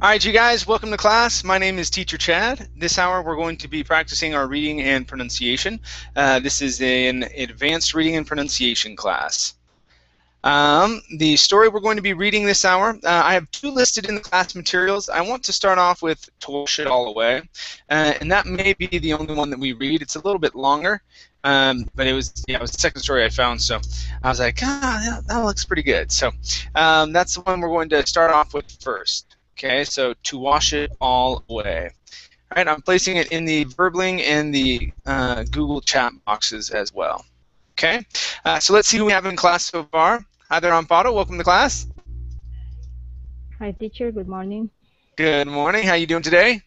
All right, you guys, welcome to class. My name is Teacher Chad. This hour we're going to be practicing our reading and pronunciation. Uh, this is an advanced reading and pronunciation class. Um, the story we're going to be reading this hour, uh, I have two listed in the class materials. I want to start off with To Wash It All Away, uh, and that may be the only one that we read. It's a little bit longer, um, but it was yeah, it was the second story I found, so I was like, ah, that, that looks pretty good. So um, that's the one we're going to start off with first. Okay, so to wash it all away. All right, I'm placing it in the Verbling and the uh, Google chat boxes as well. Okay, uh, so let's see who we have in class so far. Hi there, Amparo. Welcome to class. Hi, teacher. Good morning. Good morning. How are you doing today?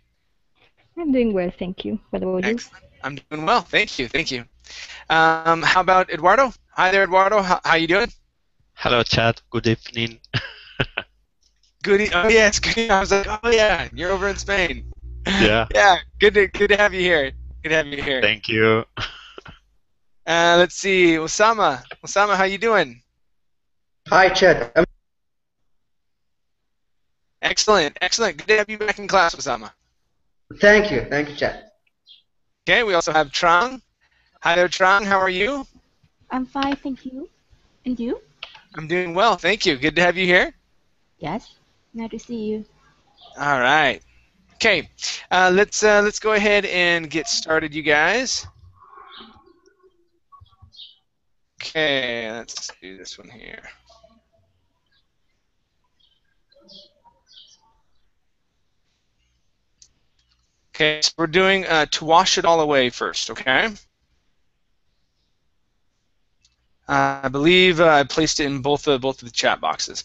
I'm doing well, thank you. What about Excellent. you? I'm doing well. Thank you. Thank you. Um, how about Eduardo? Hi there, Eduardo. How, how you doing? Hello, Chad. Good evening. Good. E- oh yes, good. I was like, oh yeah, you're over in Spain. Yeah. yeah. Good to good to have you here. Good to have you here. Thank you. Uh, let's see, Osama. Osama, how you doing? Hi, Chad. I'm Excellent, excellent. Good to have you back in class, Osama. Thank you, thank you, Chad. Okay, we also have Trang. Hi there, Trang. How are you? I'm fine, thank you. And you? I'm doing well, thank you. Good to have you here. Yes. Nice to see you. All right. Okay, uh, let's uh, let's go ahead and get started, you guys. Okay, let's do this one here. Okay, so we're doing uh, to wash it all away first, okay? Uh, I believe uh, I placed it in both of both of the chat boxes.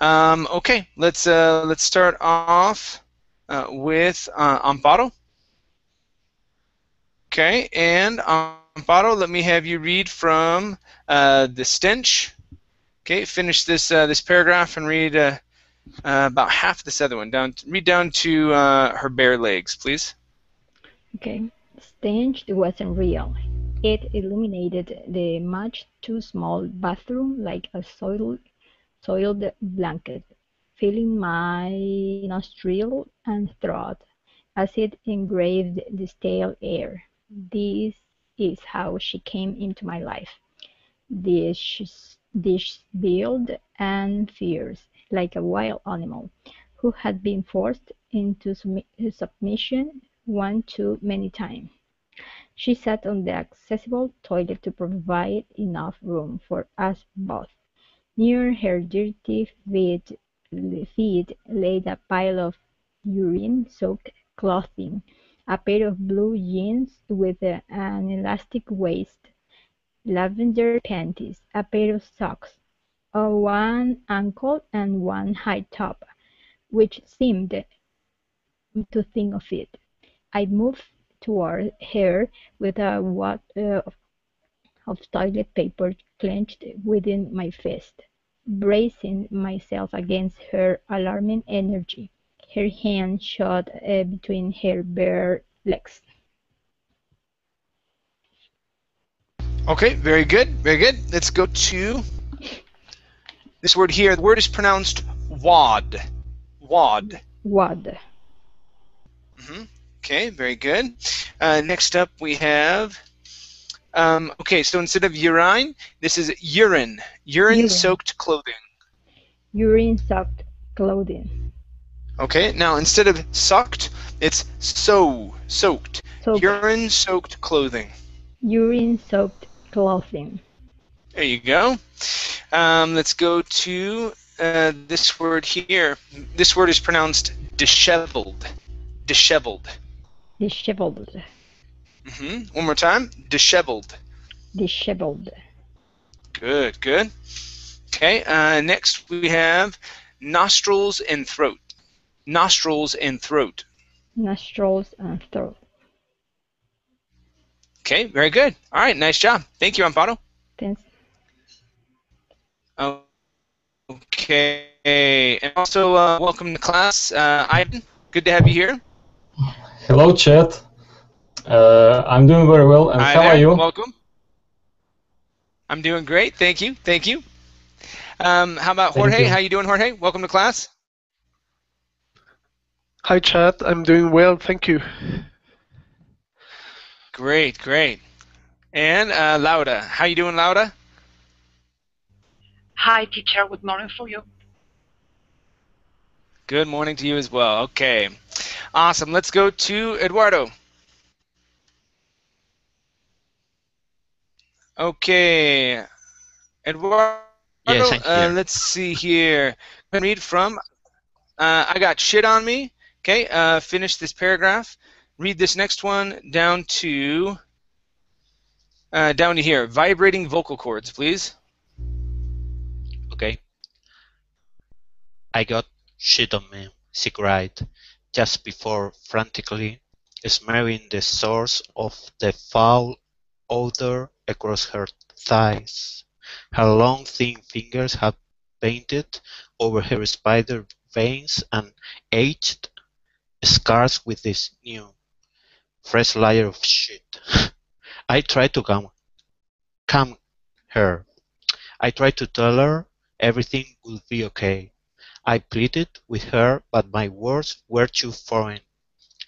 Um, okay, let's uh, let's start off uh, with uh, Amparo. Okay, and Amparo, let me have you read from uh, the stench. Okay, finish this this paragraph and read about half this other one. Down, read down to her bare legs, please. Okay, stench wasn't real. It illuminated the much too small bathroom like a soiled, soiled blanket, filling my nostril and throat as it engraved the stale air. This is how she came into my life. This, this build and fierce, like a wild animal, who had been forced into submission one too many times. She sat on the accessible toilet to provide enough room for us both. Near her dirty feet, feet laid a pile of urine-soaked clothing, a pair of blue jeans with an elastic waist, lavender panties, a pair of socks, a one ankle and one high top, which seemed to think of it. I moved toward her with a wad uh, of toilet paper clenched within my fist, bracing myself against her alarming energy. Her hand shot uh, between her bare legs. Okay, very good, very good. Let's go to this word here. The word is pronounced wad. Wad. Wad. Mm-hmm. Okay, very good. Uh, next up we have, um, okay, so instead of urine, this is urine. Urine-soaked clothing. Urine-soaked clothing. Okay, now instead of sucked, it's so, soaked. Soaked. Urine-soaked clothing. Urine-soaked clothing. There you go. Um, let's go to uh, this word here. This word is pronounced disheveled. Disheveled. Disheveled. Mm-hmm. One more time. Disheveled. Disheveled. Good, good. Okay, uh, next we have nostrils and throat. Nostrils and throat. Nostrils and throat. Okay, very good. All right, nice job. Thank you, Amparo. Thanks. Okay, and also uh, welcome to class, uh, Ivan. Good to have you here. Hello, Chat. Uh, I'm doing very well, and Hi how there. are you? Welcome. I'm doing great. Thank you. Thank you. Um, how about Jorge? you. How you doing, Jorge? Welcome to class. Hi, Chad. I'm doing well, thank you. Great, great. And uh, Laura, how you doing, Laura? Hi, teacher. Good morning for you. Good morning to you as well. Okay, awesome. Let's go to Eduardo. Okay, Eduardo. Yes, uh, let's see here. Read from. Uh, I got shit on me. Okay, uh, finish this paragraph. Read this next one down to. Uh, down to here. Vibrating vocal cords, please. Okay. I got shit on me, she cried, just before frantically smearing the source of the foul odor across her thighs. Her long, thin fingers had painted over her spider veins and aged scars with this new, fresh layer of shit. I tried to calm, calm her. I tried to tell her everything would be okay. I pleaded with her, but my words were too foreign.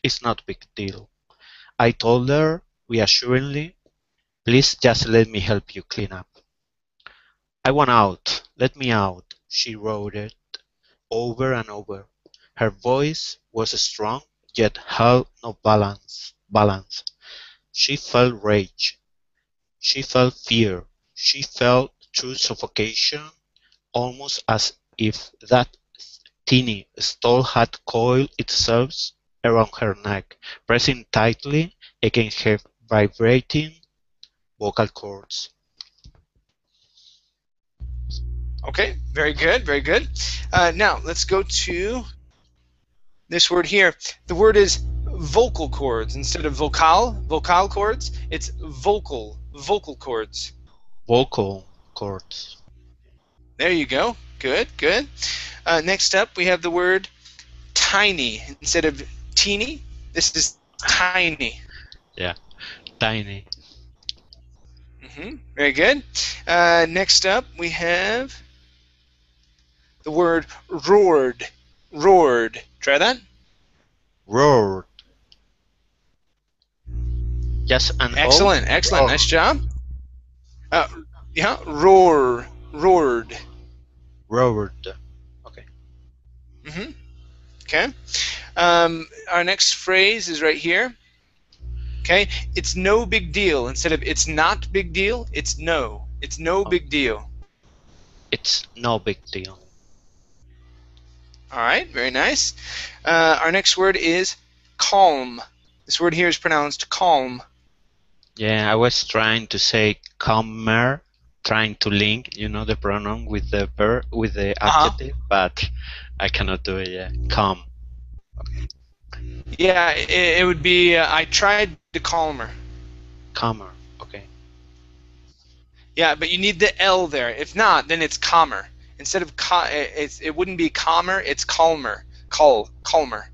It's not a big deal. I told her reassuringly, please just let me help you clean up. I want out. Let me out, she roared over and over. Her voice was strong, yet held no balance. balance. She felt rage. She felt fear. She felt true suffocation, almost as if that teeny stole had coiled itself around her neck, pressing tightly against her vibrating vocal cords. Okay, very good, very good. Uh, now let's go to this word here. The word is vocal cords instead of vocal, vocal cords. It's vocal, vocal cords. Vocal cords. There you go. Good, good. Uh, next up, we have the word tiny instead of teeny. This is tiny. Yeah, tiny. hmm Very good. Uh, next up, we have the word roared. Roared. Try that. Roared. Yes, and O. Excellent, excellent. Roar. Nice job. Uh, yeah, roar, roared. Roared. hmm Okay. Um, our next phrase is right here. Okay. It's no big deal. Instead of it's not big deal, it's no. It's no big deal. It's no big deal. All right. Very nice. Uh, our next word is calm. This word here is pronounced calm. Yeah, I was trying to say calmer, trying to link, you know, the pronoun with the verb, with the Uh-huh. adjective, but I cannot do it yet. Calm. Yeah, it, it would be. Uh, I tried the calmer. Calmer. Okay. Yeah, but you need the L there. If not, then it's calmer. Instead of ca- it's it wouldn't be calmer. It's calmer. Cal calmer.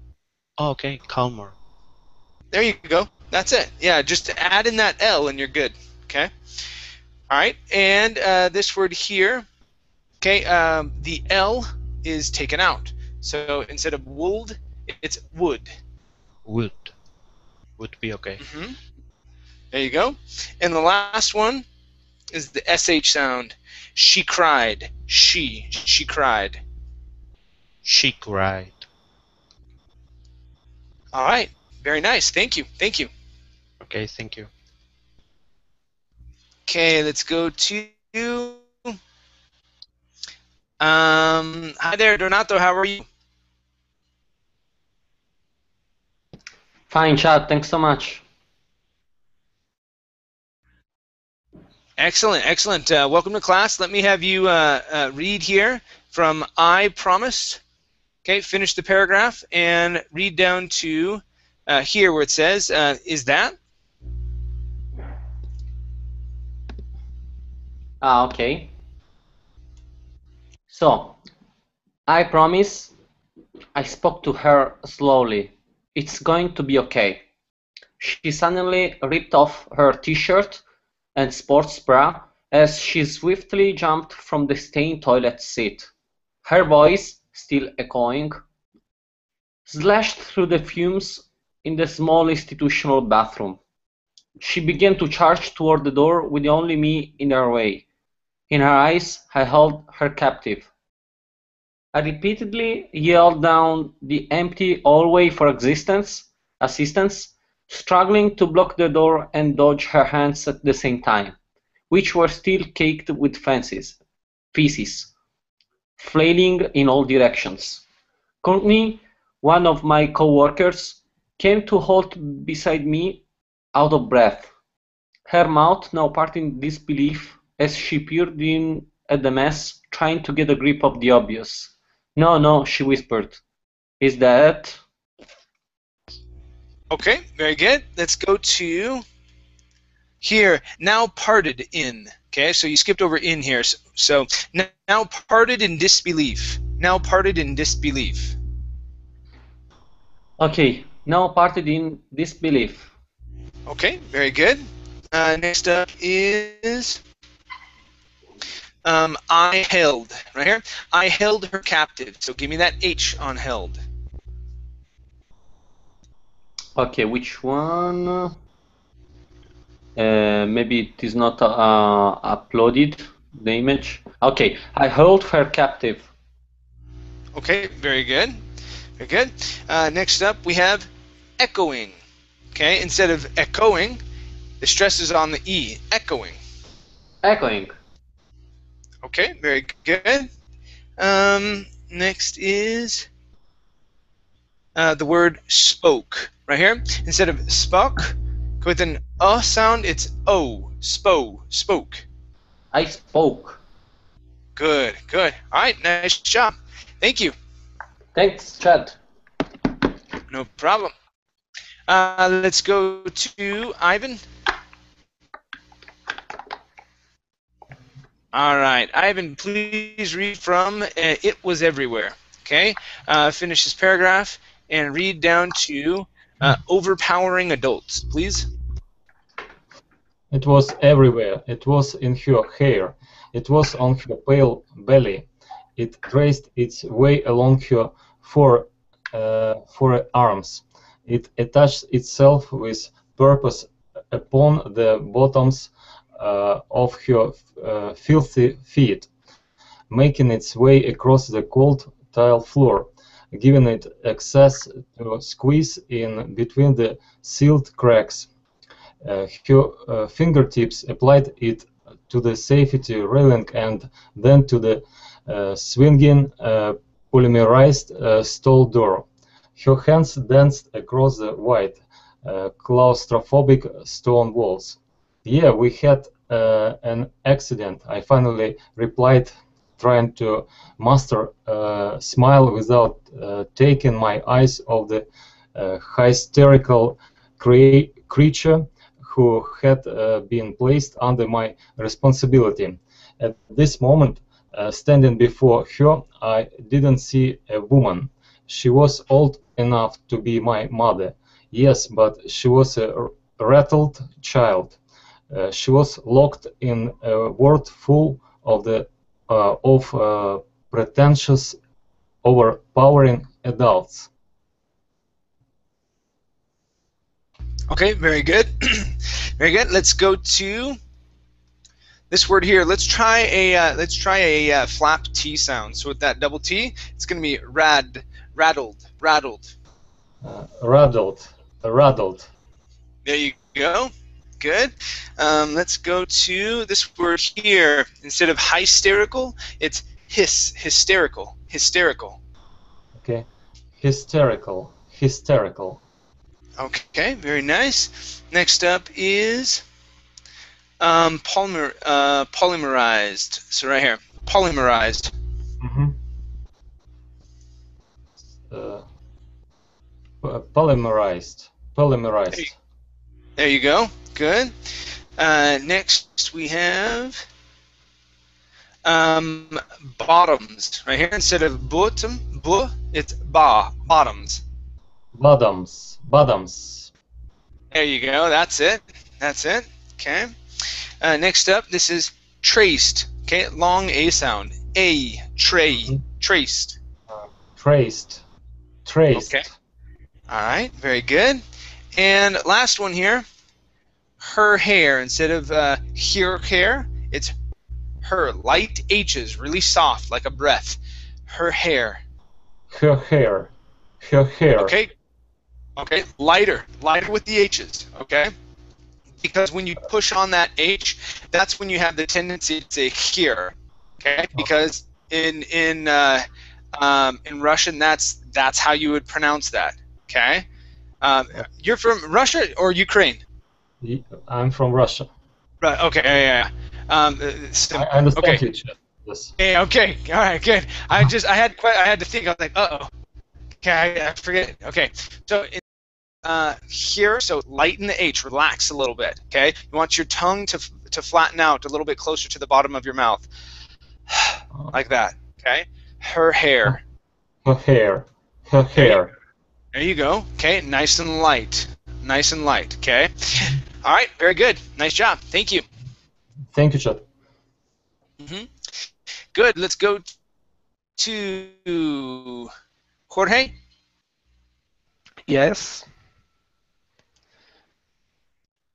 Oh, okay, calmer. There you go. That's it. Yeah, just add in that L and you're good. Okay. All right, and uh, this word here. Okay, um, the L is taken out. So instead of would, it's wood. Would. Would be okay. hmm There you go. And the last one is the sh sound. She cried. She. She cried. She cried. All right. Very nice. Thank you. Thank you. Okay, thank you. Okay, let's go to. Um, hi there, Donato. How are you? Fine, Chad. Thanks so much. Excellent, excellent. Uh, welcome to class. Let me have you uh, uh, read here from I promised. Okay, finish the paragraph and read down to uh, here where it says, uh, "Is that?" Ah, okay. So, I promise. I spoke to her slowly. It's going to be okay. She suddenly ripped off her t-shirt and sports bra as she swiftly jumped from the stained toilet seat. Her voice, still echoing, slashed through the fumes in the small institutional bathroom. She began to charge toward the door with only me in her way. In her eyes, I held her captive. I repeatedly yelled down the empty hallway for existence, assistance, struggling to block the door and dodge her hands at the same time, which were still caked with fences, feces, flailing in all directions. Courtney, one of my co-workers, came to halt beside me, out of breath, her mouth now parting in disbelief as she peered in at the mess, trying to get a grip of the obvious. No, no, she whispered. Is that? Okay, very good. Let's go to here. Now parted in. Okay, so you skipped over in here. So, so now parted in disbelief. Now parted in disbelief. Okay, now parted in disbelief. Okay, very good. Uh, next up is um, I held, right here. I held her captive. So give me that H on held. Okay, which one? Uh, maybe it is not uh, uploaded, the image. Okay, I held her captive. Okay, very good. Very good. Uh, next up, we have echoing. Okay, instead of echoing, the stress is on the E, echoing. Echoing. Okay, very good. Um, next is uh, the word spoke. Right here, instead of spoke, with an uh sound, it's o, spo, spoke. I spoke. Good, good. All right, nice job. Thank you. Thanks, Chad. No problem. Uh, let's go to Ivan. All right, Ivan, please read from uh, It Was Everywhere. Okay, uh, finish this paragraph and read down to uh, Overpowering Adults, please. It was everywhere. It was in her hair. It was on her pale belly. It traced its way along her fore, uh, forearms. It attached itself with purpose upon the bottoms of her uh, filthy feet, making its way across the cold tile floor, giving it access to squeeze in between the sealed cracks. Uh, her uh, fingertips applied it to the safety railing and then to the uh, swinging uh, polymerized stall door. Her hands danced across the white, claustrophobic stone walls. Yeah, we had uh, an accident. I finally replied, trying to master a smile without uh, taking my eyes off the uh, hysterical cre creature who had uh, been placed under my responsibility. At this moment, uh, standing before her, I didn't see a woman. She was old enough to be my mother, yes, but she was a rattled child. Uh, she was locked in a world full of the uh, of uh, pretentious, overpowering adults. Okay, very good. very good. Let's go to this word here. Let's try a uh, let's try a uh, flap T sound. So with that double T, it's going to be rad, rattled, rattled. Uh, rattled, rattled. There you go. Good. Um, let's go to this word here. Instead of hysterical, it's his, hysterical, hysterical. Okay. Hysterical, hysterical. Okay, very nice. Next up is um, polymer, uh, polymerized. So right here, polymerized. Mm-hmm. Uh, polymerized. Polymerized. There you, go. Good. Uh, next we have um, bottoms right here instead of bottom, bu, it's ba, bottoms. Bottoms, bottoms. There you go. That's it. That's it. Okay. Uh, next up, this is traced. Okay, long A sound. A, tray, traced. Uh, traced, traced. Okay. All right, very good. And last one here, her hair. Instead of uh, her hair, it's her. Light H's, really soft, like a breath. Her hair. Her hair. Her hair. Okay. Okay. Lighter. Lighter with the H's. Okay. Because when you push on that H, that's when you have the tendency to say here. Okay. Because in in uh, um, in Russian, that's that's how you would pronounce that. Okay. Um, you're from Russia or Ukraine? I'm from Russia. Right. Okay. Yeah. yeah. Um, so, I understand okay. you, Yes. Yeah, okay. All right. Good. I just I had quite I had to think. I was like, uh oh. Okay. I, I forget. Okay. So in, uh, here, so lighten the H. Relax a little bit. Okay. You want your tongue to to flatten out a little bit closer to the bottom of your mouth, like that. Okay. Her hair. Her hair. Her hair. There you go. Okay. Nice and light. Nice and light. Okay. All right. Very good. Nice job. Thank you. Thank you, Chad. hmm Good. Let's go to Jorge. Yes.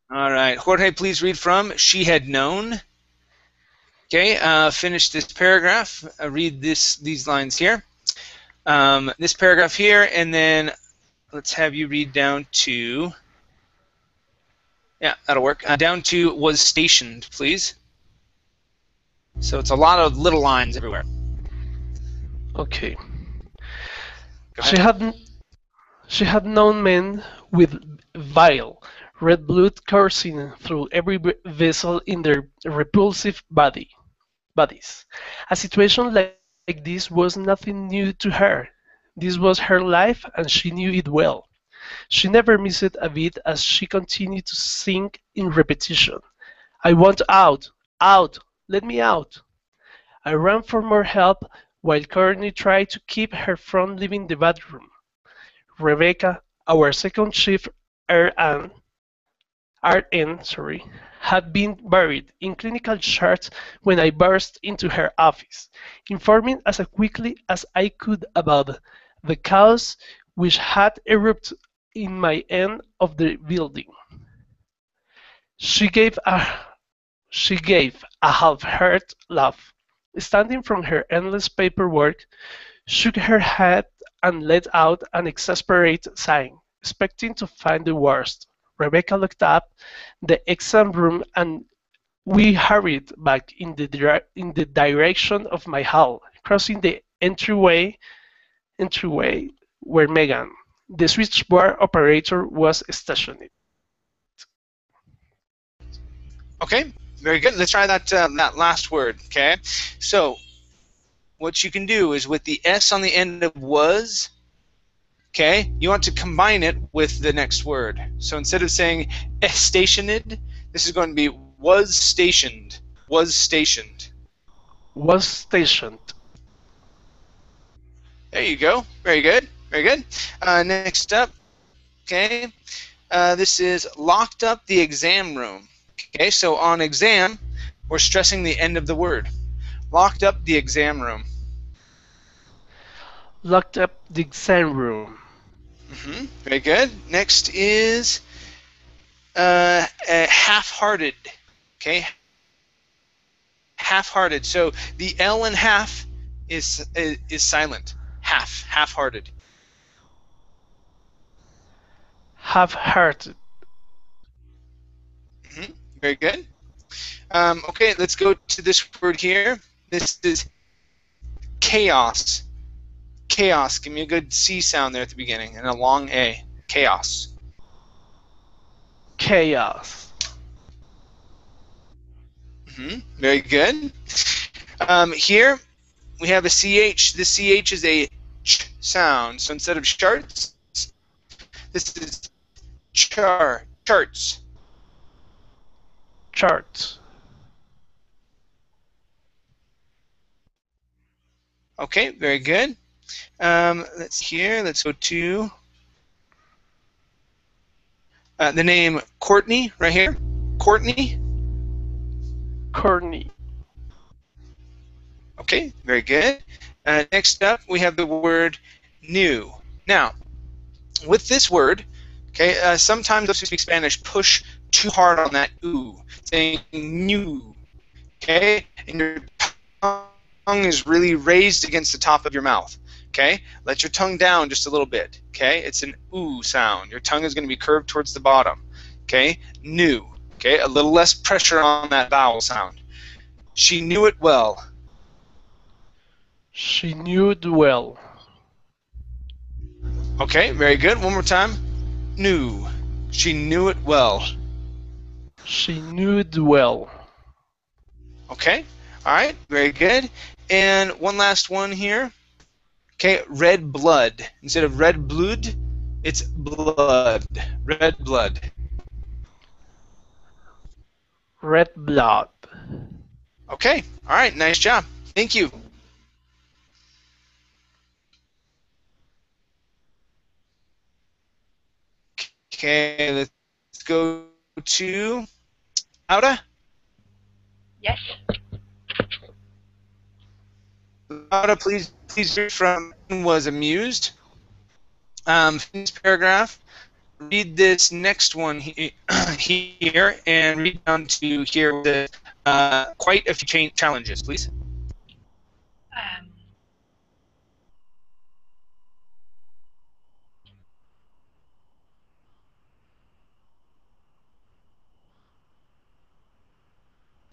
All right. Jorge, please read from She Had Known. Okay, uh, finish this paragraph. Uh, read this these lines here. Um, this paragraph here, and then let's have you read down to. Yeah, that'll work. Uh, down to was stationed, please. So it's a lot of little lines everywhere. Okay. She had she had known men with vile red blood coursing through every vessel in their repulsive body bodies. A situation like, like this was nothing new to her. This was her life, and she knew it well. She never missed a beat as she continued to sing in repetition. I want out, out, let me out. I ran for more help while Courtney tried to keep her from leaving the bathroom. Rebecca, our second chief RN, RN sorry, had been buried in clinical charts when I burst into her office, informing as quickly as I could about the chaos which had erupted in my end of the building. She gave a she gave a half-heard laugh, standing from her endless paperwork, shook her head and let out an exasperated sigh, expecting to find the worst. Rebecca looked up the exam room and we hurried back in the, in the direction of my hall, crossing the entryway, entryway where Megan, the switchboard operator, was stationed. Okay, very good. Let's try that uh, that last word. Okay, so what you can do is with the s on the end of was. Okay, you want to combine it with the next word. So instead of saying stationed, this is going to be was stationed. Was stationed. Was stationed. There you go. Very good. Very good. Uh, next up, okay, uh, this is locked up the exam room. Okay, so on exam, we're stressing the end of the word. Locked up the exam room. Locked up the exam room. hmm Very good. Next is uh, uh, half-hearted. Okay. Half-hearted. So the L in half is is, is silent. Half. Half-hearted. Half-hearted. hmm Very good. Um, okay, let's go to this word here. This is chaos. Chaos. Give me a good C sound there at the beginning and a long A. Chaos. Chaos. hmm Very good. Um, here we have a CH. The CH is a ch sound. So instead of charts, this is char. Charts. Charts. Okay, very good. Um, let's here. Let's go to uh, the name Courtney right here. Courtney. Courtney. Okay, very good. Uh, next up, we have the word new. Now, with this word, okay, uh, sometimes those who speak Spanish push too hard on that ooh, saying new, okay, and your tongue is really raised against the top of your mouth. Okay, let your tongue down just a little bit. Okay, it's an ooh sound. Your tongue is going to be curved towards the bottom. Okay, new. Okay, a little less pressure on that vowel sound. She knew it well. She knew it well. Okay, very good. One more time. Knew. She knew it well. She knew it well. Okay, all right, very good. And one last one here. Okay, red blood. Instead of red blood, it's blood. Red blood. Red blood. Okay, all right, nice job. Thank you. Okay, let's go to Laura. Yes. Laura, please, please read from was amused. Um, this paragraph. Read this next one he, here and read down to here the uh, quite a few cha- challenges, please. Um,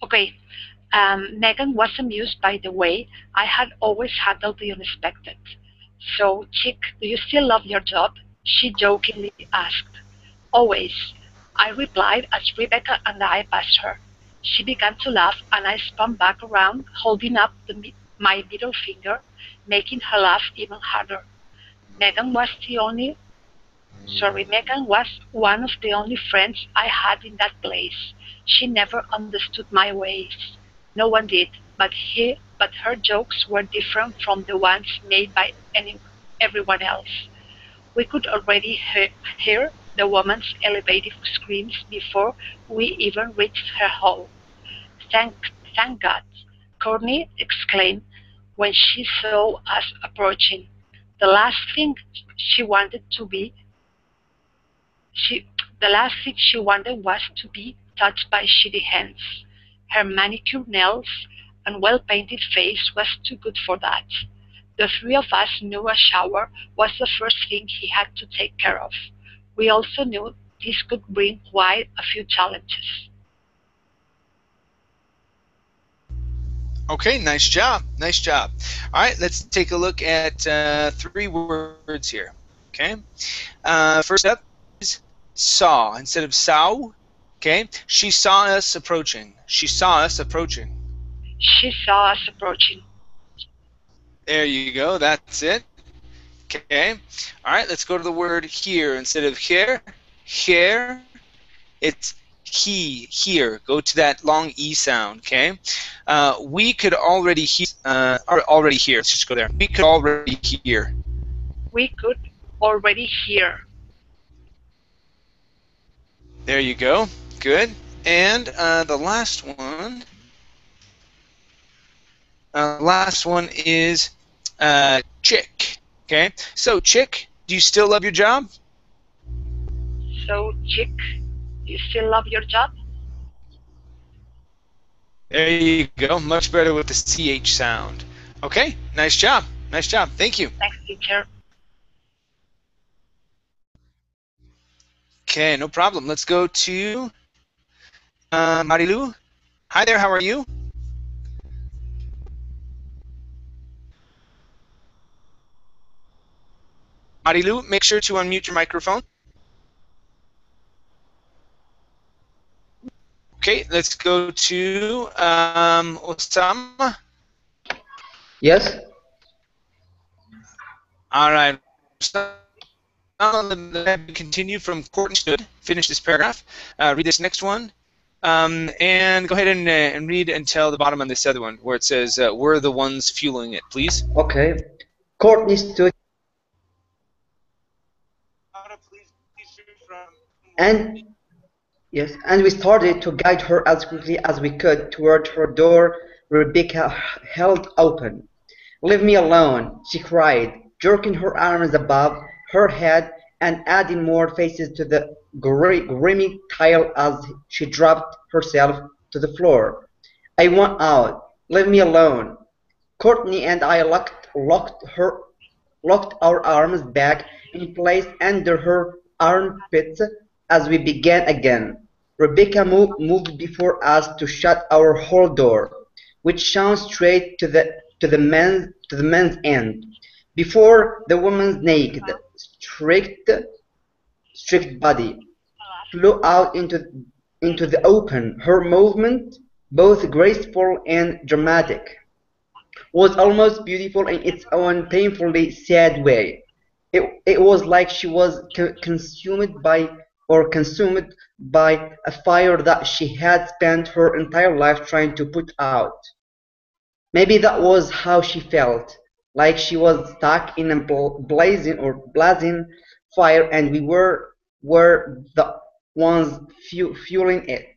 okay. Um, Megan was amused by the way I had always handled the unexpected. So, Chick, do you still love your job? She jokingly asked. Always. I replied as Rebecca and I passed her. She began to laugh, and I spun back around, holding up the, my middle finger, making her laugh even harder. Megan was the only, sorry, Megan was one of the only friends I had in that place. She never understood my ways. No one did, but he, but her jokes were different from the ones made by any, everyone else. We could already hear, hear the woman's elevated screams before we even reached her hall. Thank, thank God, Courtney exclaimed when she saw us approaching. The last thing she wanted to be she the last thing she wanted was to be touched by shitty hands. Her manicured nails and well painted face was too good for that. The three of us knew a shower was the first thing he had to take care of. We also knew this could bring quite a few challenges. Okay, nice job. Nice job. All right, let's take a look at uh, three words here. Okay. Uh, first up is saw instead of saw. Okay. She saw us approaching. She saw us approaching. She saw us approaching. There you go. That's it. Okay. All right. Let's go to the word here instead of here. Here. It's he here. Go to that long e sound. Okay. Uh, we could already hear. Uh, are already here. Let's just go there. We could already hear. We could already hear. There you go. Good. And uh, the last one. Uh, last one is uh, chick. Okay. So chick, do you still love your job? So, Chick, do you still love your job? There you go. Much better with the ch sound. Okay. Nice job. Nice job. Thank you. Thanks, teacher. Okay, no problem. Let's go to uh, Marilu. Hi there. How are you? Marilu, make sure to unmute your microphone. Okay, let's go to um, Osama. Yes? All right. Continue from Courtney Stood. Finish this paragraph. Uh, read this next one. Um, and go ahead and, uh, and read until the bottom of this other one where it says, uh, We're the ones fueling it, please. Okay. Courtney stood and yes, and we started to guide her as quickly as we could toward her door. Rebecca held open. Leave me alone, she cried, jerking her arms above her head and adding more faces to the gr- grimy tile as she dropped herself to the floor. I want out. Leave me alone. Courtney and I locked, locked her locked our arms back in place under her armpits as we began again. Rebecca moved, moved before us to shut our hall door, which shone straight to the to the men's to the men's end. Before the woman's naked, strict, strict body flew out into into the open. Her movement, both graceful and dramatic, was almost beautiful in its own painfully sad way. It, it was like she was co- consumed by or consumed by a fire that she had spent her entire life trying to put out. Maybe that was how she felt, like she was stuck in a bl- blazing or blazing fire and we were were the ones fu- fueling it.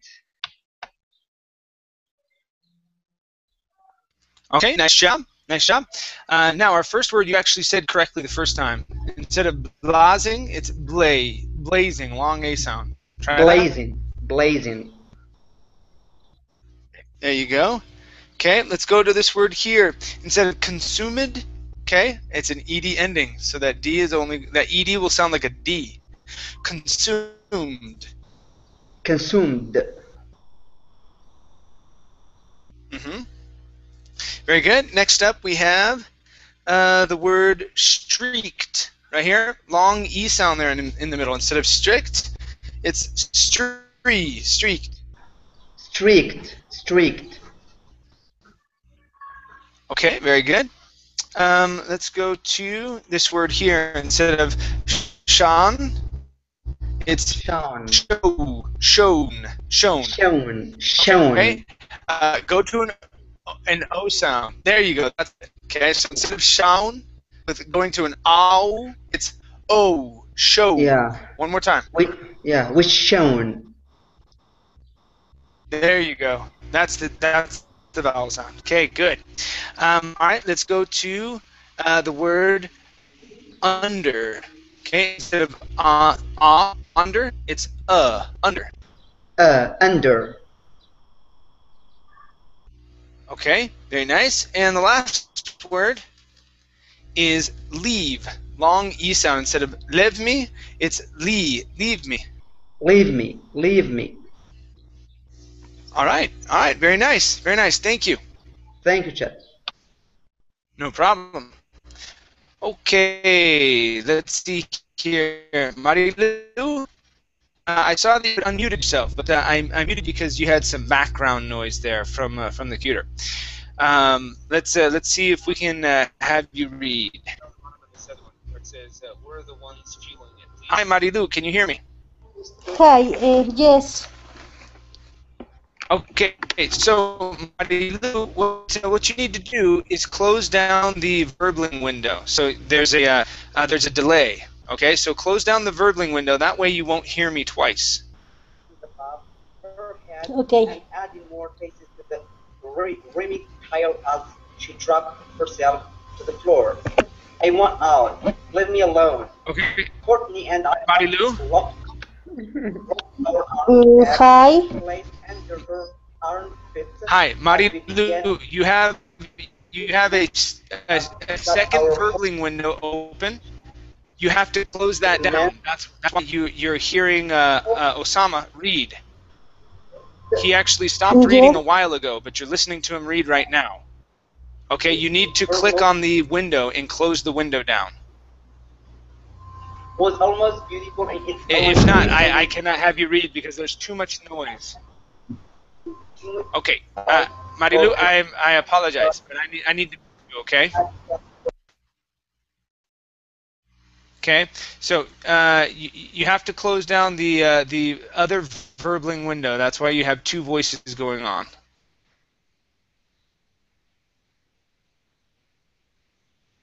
Okay, nice job. Nice job. Uh, now, our first word you actually said correctly the first time. Instead of blazing, it's blay, blazing, long A sound. Try. Blazing, blazing. There you go. Okay, let's go to this word here. Instead of consumed, okay, it's an ed ending, so that d is only that ed will sound like a d. Consumed. Consumed. hmm Very good. Next up, we have uh, the word streaked right here. Long e sound there in, in the middle. Instead of strict, it's stree, streaked. Streaked, streaked. Okay, very good. Um, let's go to this word here. Instead of shone, it's Shown. show, shown, shown. Shown. Shown. Okay. Uh, go to an an O sound. There you go. That's it. Okay. So instead of shown, with going to an ow, it's O. Show. Yeah. One more time. We, yeah, with shown. There you go. That's the that's the vowel sound. Okay, good. Um, all right, let's go to uh, the word under. Okay, instead of uh, uh under, it's uh under. Uh, under. Okay, very nice. And the last word is leave. Long e sound instead of leave me, it's lee. Leave me. Leave me. Leave me. All right, all right, very nice, very nice. Thank you. Thank you, Chet. No problem. Okay, let's see here. Marilu, uh, I saw that you unmuted yourself, but uh, I, I muted because you had some background noise there from uh, from the computer. Um, let's uh, let's see if we can uh, have you read. Hi, Marilu, can you hear me? Hi, uh, yes. Okay, so Marilu, what, so what you need to do is close down the verbling window. So there's a uh, uh, there's a delay. Okay, so close down the verbling window. That way you won't hear me twice. Okay. Adding more faces to the gr- grimy tile as she dropped herself to the floor. I want out. Leave me alone. Okay, Courtney and I Marilu. locked locked our Mm, hi. in place under her armpits Hi, Marilu. You have you have a, a, a second verbling window open. You have to close that down. That's, that's why you you're hearing uh, uh, Osama read. He actually stopped reading a while ago, but you're listening to him read right now. Okay, you need to click on the window and close the window down. Was almost beautiful in its If not. I, I cannot have you read because there's too much noise. Okay, uh, Marilu, I I apologize, but I need I need to okay. Okay, so uh, you, you have to close down the uh, the other verbling window. That's why you have two voices going on.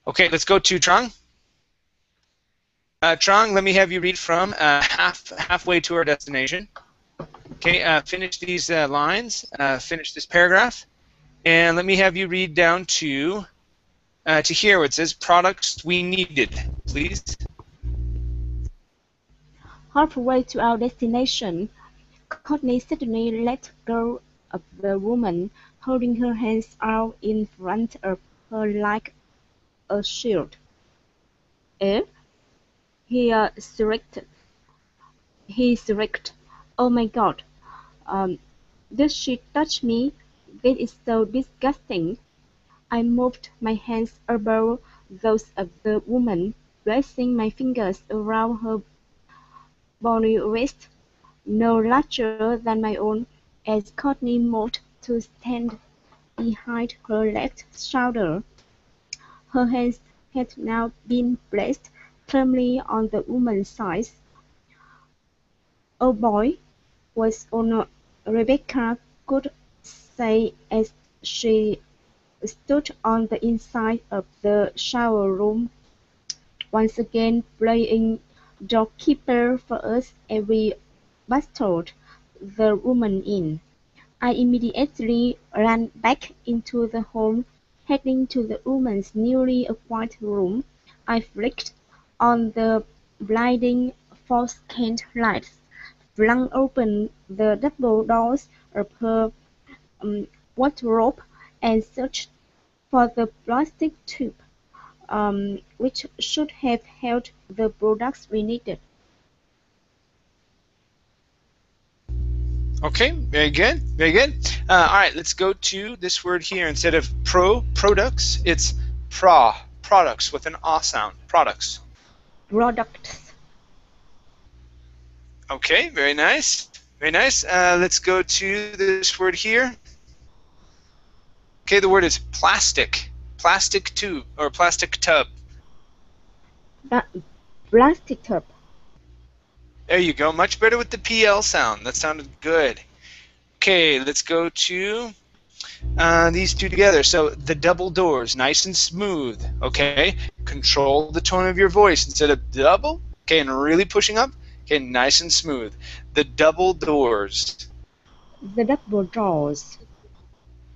Okay, let's go to Trung. Uh, Trung, let me have you read from uh, half halfway to our destination. Okay, uh, finish these uh, lines, uh, finish this paragraph, and let me have you read down to uh, to here where it says products we needed, please. Halfway to our destination, Courtney suddenly let go of the woman, holding her hands out in front of her like a shield. Eh? He uh, shrieked. He. Oh my God! Um, she touch me? This is so disgusting. I moved my hands above those of the woman, placing my fingers around her bony wrist, no larger than my own, as Courtney moved to stand behind her left shoulder. Her hands had now been placed firmly on the woman's side. "Oh boy!" was all Rebecca could say as she stood on the inside of the shower room, once again playing doorkeeper for us and we bustled the woman in. I immediately ran back into the home, heading to the woman's newly acquired room. I flicked on the blinding fluorescent lights, flung open the double doors of her um, wardrobe, and searched for the plastic tube um, which should have held the products we needed. Okay, very good, very good. Uh, all right, let's go to this word here. Instead of pro, products, it's pra, products with an ah sound, products. Products. Okay, very nice, very nice. Uh, let's go to this word here. Okay, the word is plastic, plastic tube or plastic tub. That plastic tub. There you go. Much better with the PL sound. That sounded good. Okay, let's go to uh, these two together. So the double doors, nice and smooth. Okay, control the tone of your voice instead of double. Okay, and really pushing up. Okay, nice and smooth. The double doors. The double doors.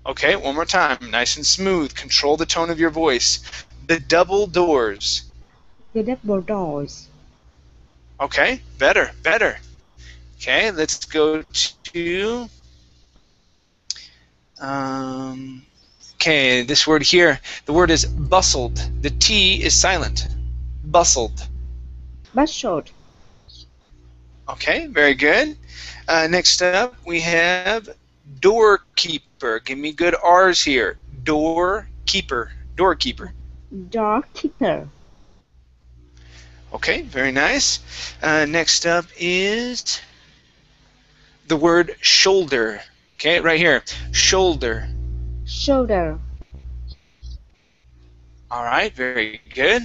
Okay, one more time. Nice and smooth. Control the tone of your voice. The double doors. The double doors. Okay, better, better. Okay, let's go to. Um, okay, this word here. The word is bustled. The T is silent. Bustled. Bustled. Okay, very good. Uh, next up, we have doorkeeper. Give me good R's here. Doorkeeper. Doorkeeper. Doorkeeper. Okay, very nice. Uh, next up is the word shoulder. Okay, right here. Shoulder. Shoulder. All right, very good.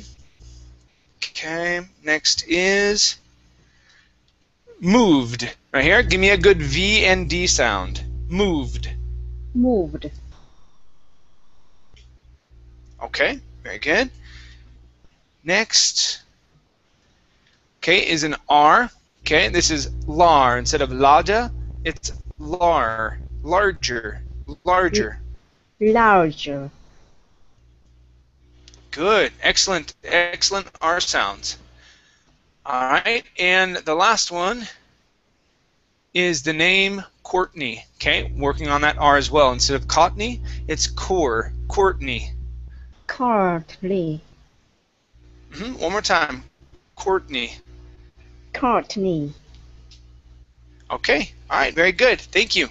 Okay, next is moved. Right here. Give me a good V and D sound. Moved. Moved. Okay, very good. Next, okay, is an R. Okay, this is lar. Instead of lada, it's lar. Larger. Larger. Larger. Good. Excellent. Excellent R sounds. All right, and the last one is the name Courtney. Okay, working on that R as well. Instead of Courtney, it's Core. Courtney. Courtney. Mm-hmm. One more time. Courtney. Courtney. Okay. All right. Very good. Thank you.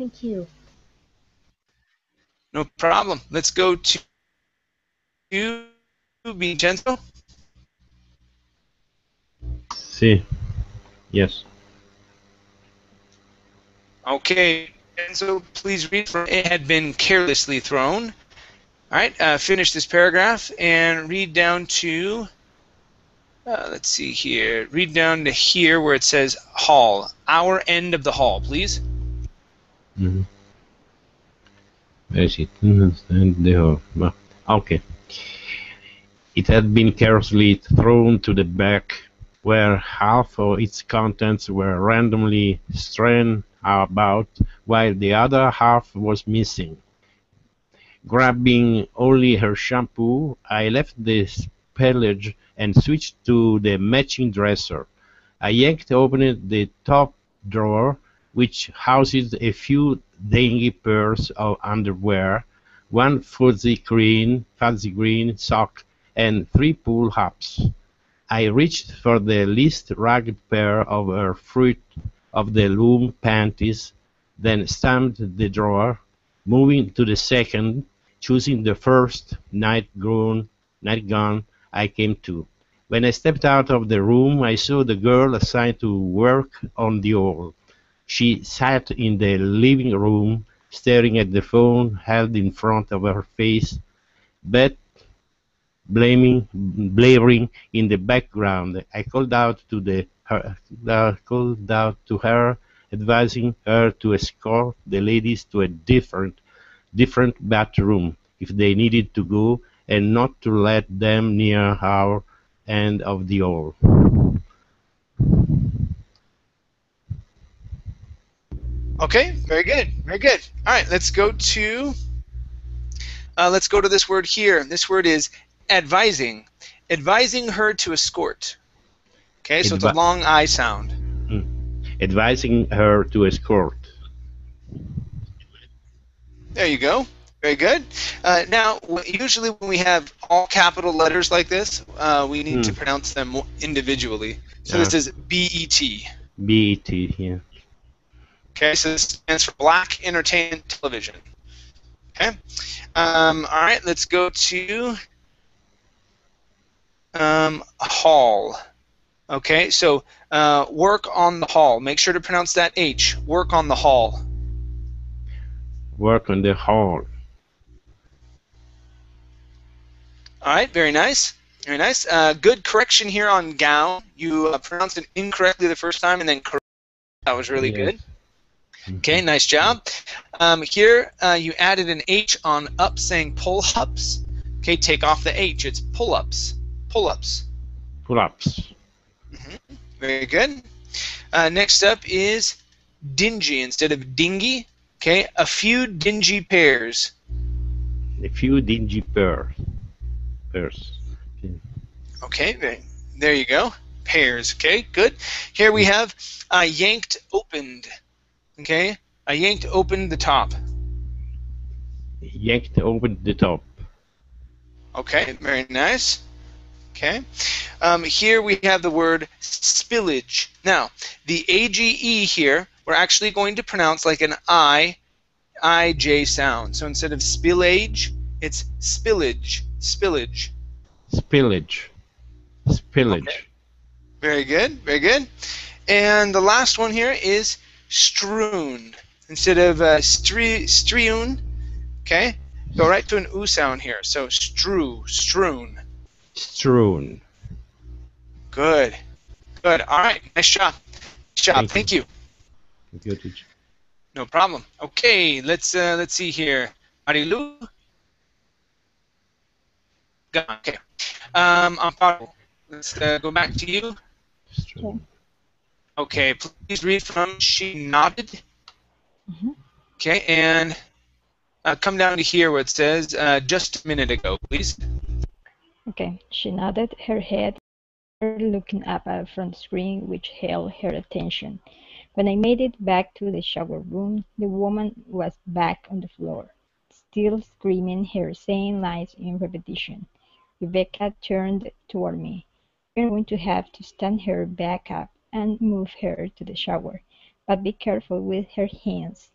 Thank you. No problem. Let's go to you, Vincenzo. Sí. Yes. Okay. Vincenzo, please read from it had been carelessly thrown. All right. Uh, finish this paragraph and read down to. Uh, let's see here. Read down to here where it says hall. Our end of the hall, please. Where is it? The. Well, okay. It had been carelessly thrown to the back, where half of its contents were randomly strewn about, while the other half was missing. Grabbing only her shampoo, I left the spillage and switched to the matching dresser. I yanked open the top drawer, which houses a few dainty pairs of underwear, one fuzzy green, fuzzy green sock, and three pull ups. I reached for the least ragged pair of her fruit of the loom panties, then stamped the drawer, moving to the second, choosing the first nightgown, nightgown I came to. When I stepped out of the room, I saw the girl assigned to work on the oil. She sat in the living room, staring at the phone held in front of her face, but blaming, blaring in the background. I called out to the her, uh, called out to her, advising her to escort the ladies to a different, different bathroom if they needed to go, and not to let them near our end of the hall. Okay, very good, very good. All right, let's go to uh, let's go to this word here. This word is advising, advising her to escort. Okay, so it's a long I sound. advising her to escort. There you go. Very good. Uh, now, usually when we have all capital letters like this, uh, we need to Hmm. pronounce them individually. So Yeah. this is B E T. B E T. Yeah. Okay, so this stands for Black Entertainment Television. Okay. Um, all right, let's go to um, hall. Okay, so uh, work on the hall. Make sure to pronounce that H. Work on the hall. Work on the hall. All right, very nice. Very nice. Uh, good correction here on gown. You uh, pronounced it incorrectly the first time and then correct. That was really Yes. good. Okay, nice job. Um, here uh, you added an H on up, saying pull ups. Okay, take off the H. It's pull ups. Pull ups. Pull-ups. Very good. Uh, next up is dingy instead of dingy. Okay, a few dingy pairs. A few dingy pairs. Pairs. Okay, there, there you go. Pairs. Okay, good. Here we have uh, yanked opened. Okay, I yanked open the top. Yanked open the top. Okay, very nice. Okay. Um, here we have the word spillage. Now, the AGE here, we're actually going to pronounce like an I, IJ sound. So instead of spillage, it's spillage. Spillage. Spillage. Spillage. Very good, very good. And the last one here is strewn. Instead of uh, stre- strewn, okay, go right to an oo sound here. So strew, strewn. Strewn. Good, good. All right, nice job. Nice job. Thank Thank, you. you. Good teacher. No problem. Okay, let's uh, let's see here. Marilu. Gone. Okay. Um, Amparo, let's uh, go back to you. Strewn. Okay, please read from she nodded. Mhm. Okay, and uh, come down to here where it says uh, just a minute ago, please. Okay, she nodded her head, looking up at the front screen, which held her attention. When I made it back to the shower room, the woman was back on the floor, still screaming her same lines in repetition. Rebecca turned toward me. You're going to have to stand her back up and move her to the shower, but be careful with her hands,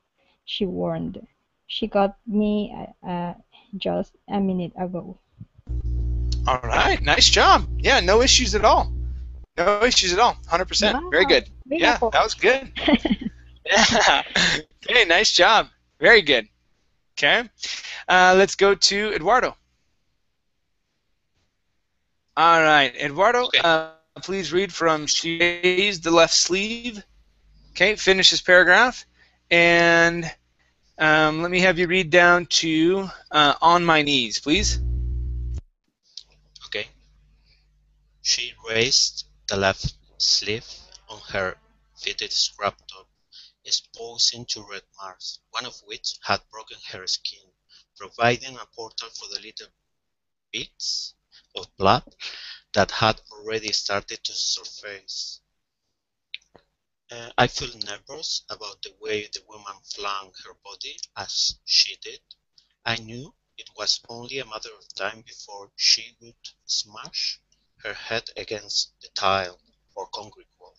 she warned. She got me uh, uh, just a minute ago. All right, nice job. Yeah, no issues at all. No issues at all. 100%. Very Wow, good. Yeah, that was good. Yeah. Okay, nice job. Very good. Okay. Uh, let's go to Eduardo. All right, Eduardo, Okay. uh, please read from she raised the left sleeve. Okay, finish this paragraph. And um, let me have you read down to uh, on my knees, please. Okay. She raised the left sleeve on her fitted scrub top, exposing two red marks, one of which had broken her skin, providing a portal for the little bits of blood that had already started to surface. Uh, I feel nervous about the way the woman flung her body as she did. I knew it was only a matter of time before she would smash her head against the tile or concrete wall.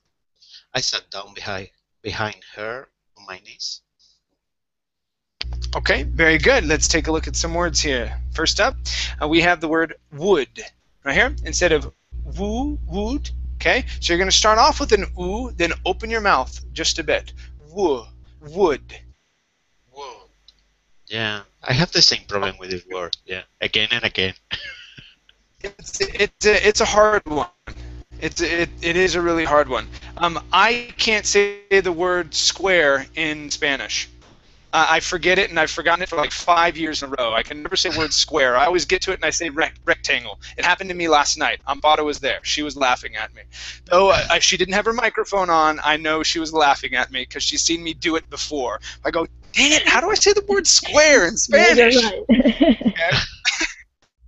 I sat down behind, behind her on my knees. Okay, very good. Let's take a look at some words here. First up, uh, we have the word wood right here instead of woo, wood. Okay, so you're going to start off with an oo, then open your mouth just a bit. Woo, wood. Whoa. Yeah, I have the same problem with this word. Yeah, again and again. It's it's a, it's a hard one. It's it, it is a really hard one. Um, I can't say the word square in Spanish. Uh, I forget it, and I've forgotten it for like five years in a row. I can never say the word square. I always get to it and I say rect- rectangle. It happened to me last night. Amparo was there. She was laughing at me. Though uh, she didn't have her microphone on, I know she was laughing at me because she's seen me do it before. I go, dang it, how do I say the word square in Spanish? You're right. Okay.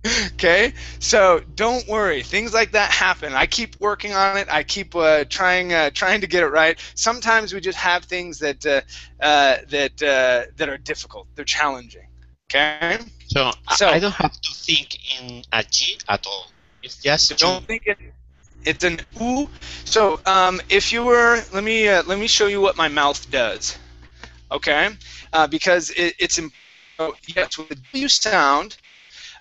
okay? So don't worry. Things like that happen. I keep working on it. I keep uh, trying uh, trying to get it right. Sometimes we just have things that uh, uh, that uh, that are difficult. They're challenging. Okay? So, I- So- I don't have to think in a G at all. It's just don't think it it's an ooh. So um, if you were let me uh, let me show you what my mouth does. Okay? Uh, because it, it's im- oh, yes with the w sound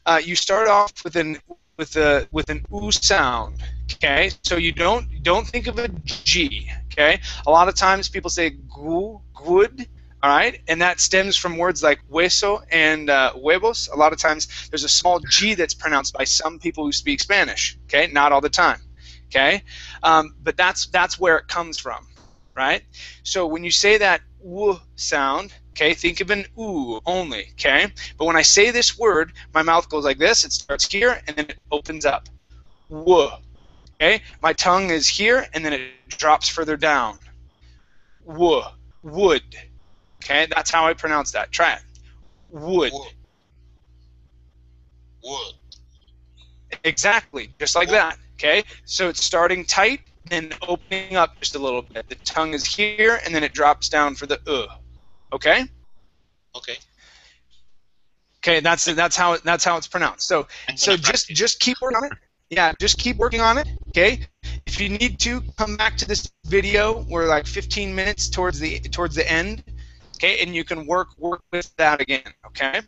uh, you start off with an with a with an oo sound okay? So you don't don't think of a g okay? A lot of times people say goo good all right? And that stems from words like hueso and uh, huevos. A lot of times there's a small g that's pronounced by some people who speak spanish okay? Not all the time okay? Um, but that's that's where it comes from right? So when you say that w sound okay think of an ooh only okay but when i say this word my mouth goes like this it starts here and then it opens up w okay my tongue is here and then it drops further down w wood okay that's how i pronounce that try it wood Wood. wood. Exactly, just like that. Okay, so it's starting tight, then opening up just a little bit. The tongue is here, and then it drops down for the uh. Okay. Okay. Okay, that's that's how that's how it's pronounced. So so just practice. just keep working on it. Yeah, just keep working on it. Okay. If you need to come back to this video, we're like 15 minutes towards the towards the end. Okay, and you can work work with that again. Okay.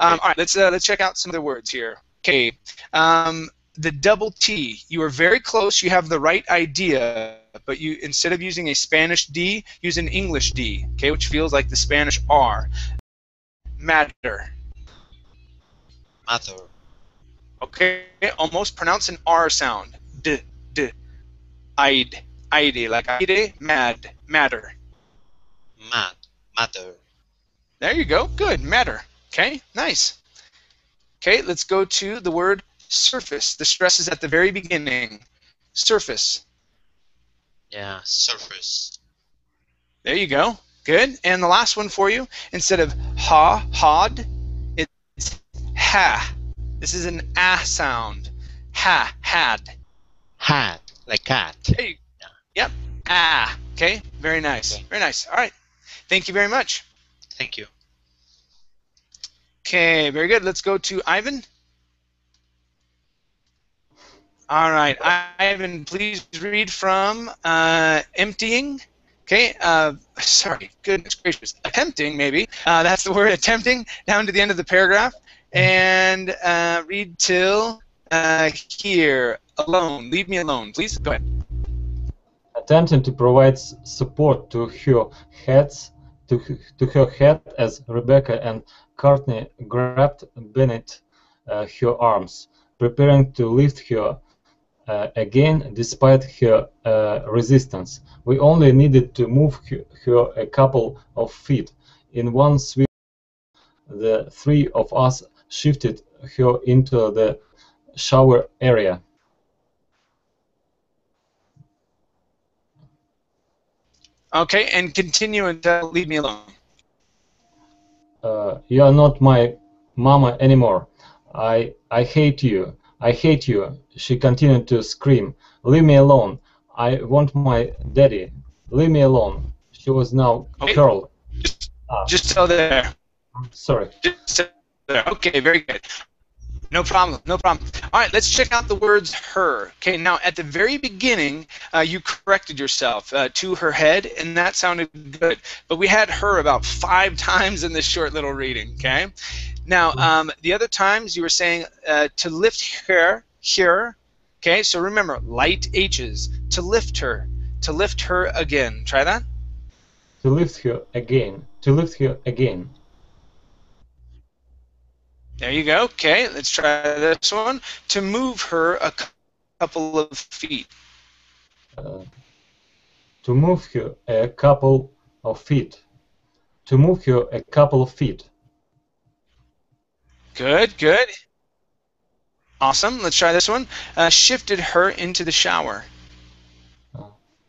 Um, all right, let's uh, let's check out some of the words here. Okay, um, the double T. You are very close. You have the right idea, but you instead of using a Spanish D, use an English D. Okay, which feels like the Spanish R. Matter. Matter. Okay, almost pronounce an R sound. D, d. Id, id, like ide, mad, matter. Mad. Matter. There you go. Good. Matter. Okay. Nice. Okay. Let's go to the word surface. The stress is at the very beginning. Surface. Yeah. Surface. There you go. Good. And the last one for you, instead of ha, hod, it's ha. This is an ah sound. Ha, had. Had. Like cat. There you, yep. Ah. Okay. Very nice. Okay. Very nice. All right. Thank you very much. Thank you. Okay, very good. Let's go to Ivan. All right, Ivan, please read from uh, emptying. Okay, uh, sorry, goodness gracious, attempting maybe. Uh, that's the word, attempting, down to the end of the paragraph, and uh, read till uh, here. Alone, leave me alone, please. Go ahead. attempting to provide support to her heads to, to her head as Rebecca and Courtney grabbed beneath uh, her arms, preparing to lift her uh, again despite her uh, resistance. We only needed to move her, her a couple of feet. In one sweep, the three of us shifted her into the shower area. Okay, and continue until leave me alone. uh, you are not my mama anymore. I I hate you. I hate you. She continued to scream. Leave me alone. I want my daddy. Leave me alone. She was now Okay. curled. Just ah. so there. Sorry. Just so there. Okay, very good. No problem. No problem. All right, let's check out the words her. Okay, now at the very beginning, uh, you corrected yourself uh, to her head, and that sounded good. But we had her about five times in this short little reading. Okay. Now, um, the other times you were saying uh, to lift her, here. Okay, so remember light H's. To lift her. To lift her again. Try that. To lift her again. To lift her again. There you go. Okay, let's try this one. To move her a couple of feet. Uh, to move her a couple of feet. To move her a couple of feet. Good, good. Awesome. Let's try this one. Uh, shifted her into the shower.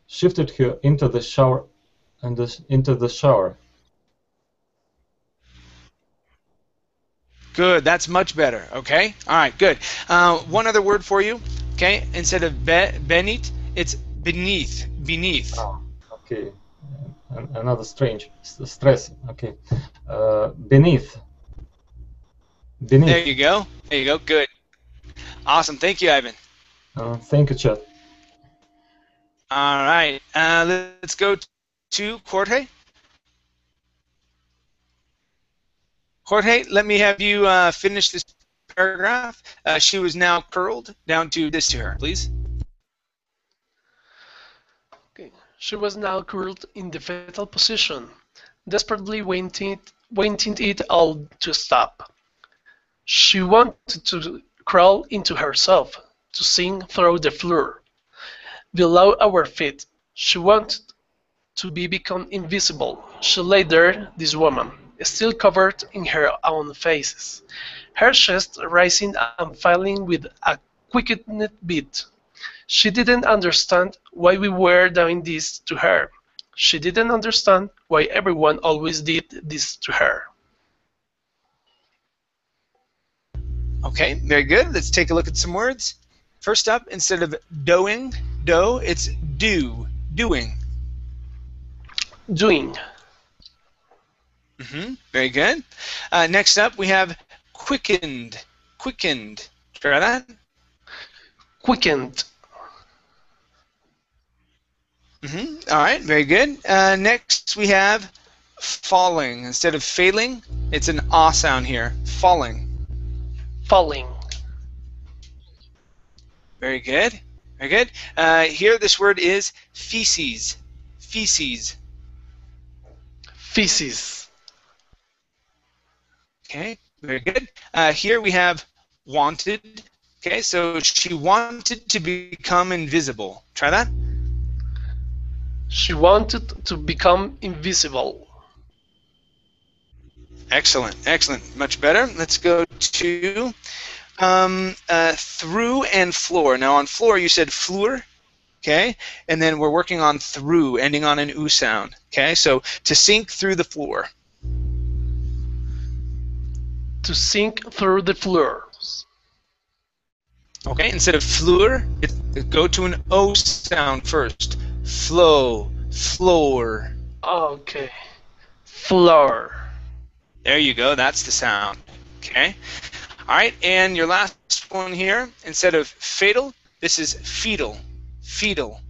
Shifted her into the shower and into the shower. Good. That's much better. Okay. All right. Good. Uh, one other word for you. Okay. Instead of be- beneath, it's beneath. Beneath. Oh, okay. Another strange stress. Okay. Uh, beneath. Beneath. There you go. There you go. Good. Awesome. Thank you, Ivan. Uh, thank you, Chad. All right. Uh, let's go to Jorge. Jorge, let me have you uh, finish this paragraph. Uh, she was now curled down to this to her, please. Okay. She was now curled in the fetal position, desperately waiting, waiting it all to stop. She wanted to crawl into herself, to sink through the floor. Below our feet, she wanted to be become invisible. She lay there, this woman, still covered in her own faces, her chest rising and falling with a quickened beat. She didn't understand why we were doing this to her. She didn't understand why everyone always did this to her. Okay, very good. Let's take a look at some words. First up, instead of doing, do, it's do, doing. Doing. Hmm Very good. Uh, next up, we have quickened, quickened. Try that. Quickened. hmm All right, very good. Uh, next, we have falling. Instead of failing, it's an ah sound here. Falling. Falling. Very good. Very good. Uh, here, this word is feces. Feces. Feces. Okay, very good. Uh, here we have wanted. Okay, so she wanted to become invisible. Try that. She wanted to become invisible. Excellent, excellent. Much better. Let's go to um, uh, through and floor. Now, on floor, you said floor. Okay, and then we're working on through, ending on an oo sound. Okay, so to sink through the floor. To sink through the floor. Okay, instead of floor, it, it go to an o sound first. Flow, floor. Okay. Floor. There you go. That's the sound. Okay. All right, and your last one here, instead of fatal, this is fetal. Fetal.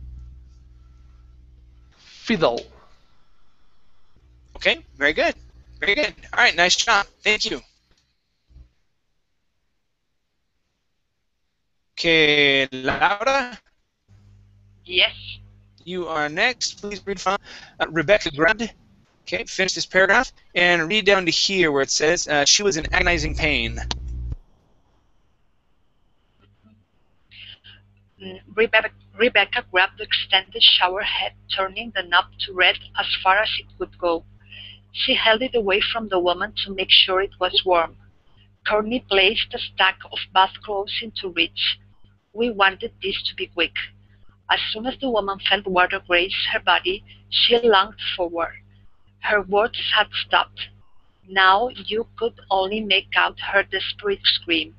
Fiddle. Okay, very good. Very good. All right, nice job. Thank you. Okay, Laura, Yes. you are next. Please read from uh, Rebecca Grund. Okay, finish this paragraph and read down to here where it says uh, she was in agonizing pain. Rebecca, Rebecca grabbed the extended shower head, turning the knob to red as far as it could go. She held it away from the woman to make sure it was warm. Courtney placed a stack of bathclothes into reach. We wanted this to be quick. As soon as the woman felt water graze her body, she lunged forward. Her words had stopped. Now you could only make out her desperate scream.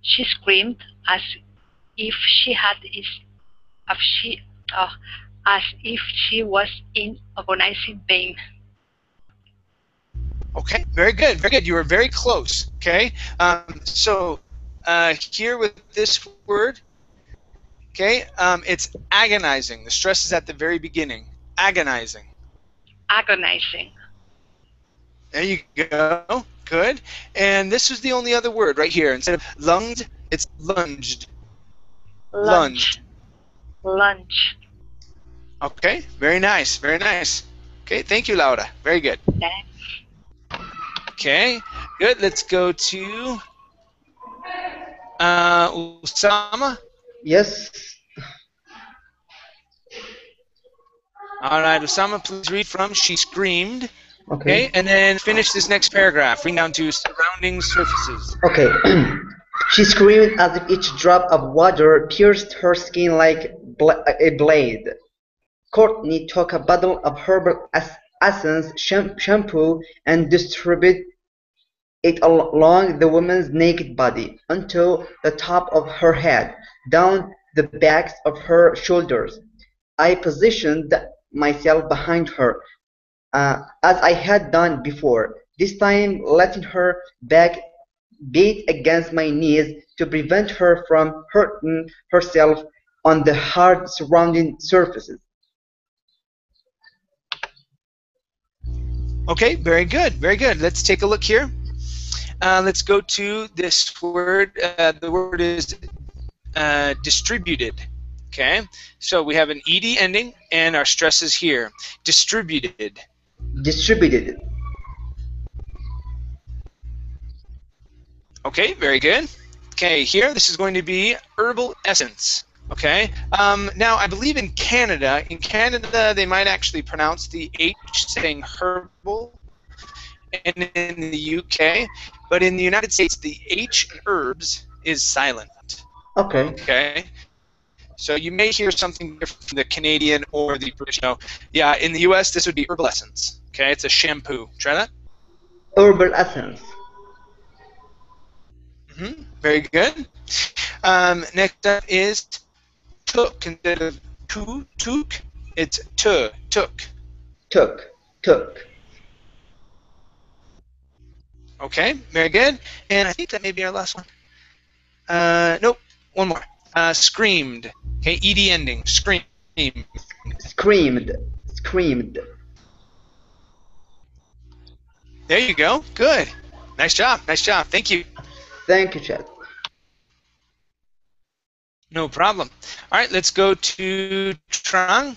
She screamed as if she had is, if she, uh, as if she was in agonizing pain. Okay, very good, very good. You were very close. Okay, um, so uh, here with this word, okay, um, it's agonizing. The stress is at the very beginning. Agonizing. Agonizing. There you go. Good. And this is the only other word right here. Instead of lunged, it's lunged. Lunge. Lunge. Okay, very nice, very nice. Okay, thank you, Laura. Very good. Thanks. Okay, good. Let's go to uh, Usama. Yes. All right, Usama, please read from She Screamed. Okay. Okay, and then finish this next paragraph. Read down to surrounding surfaces. Okay. she screamed as if each drop of water pierced her skin like bla- a blade. Courtney took a bottle of herbal essence shampoo and distributed it along the woman's naked body until the top of her head, down the backs of her shoulders. I positioned myself behind her, uh, as I had done before, this time letting her back beat against my knees to prevent her from hurting herself on the hard surrounding surfaces. Okay, very good, very good. Let's take a look here. Uh, let's go to this word. Uh, the word is uh, distributed. Okay, so we have an ed ending, and our stress is here. Distributed. Distributed. Okay, very good. Okay, here this is going to be herbal essence. Okay. Um, now I believe in Canada, in Canada they might actually pronounce the H saying herbal, and in the UK, but in the United States the H in herbs is silent. Okay. Okay. So you may hear something different from the Canadian or the British. No, yeah, in the U.S. this would be herbal essence. Okay, it's a shampoo. Try that. Herbal essence. hmm Very good. Um, next up is took instead of tu, took. It's tu, took. Took. Took. Okay, very good. And I think that may be our last one. Uh, nope, one more. Uh, screamed. Okay, ed ending. Scream. Screamed. Screamed. There you go. Good. Nice job. Nice job. Thank you. Thank you, Chad. No problem. All right, let's go to Trang.